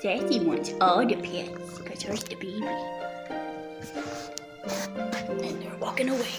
Daddy wants all the pets because there's the baby. And they're walking away.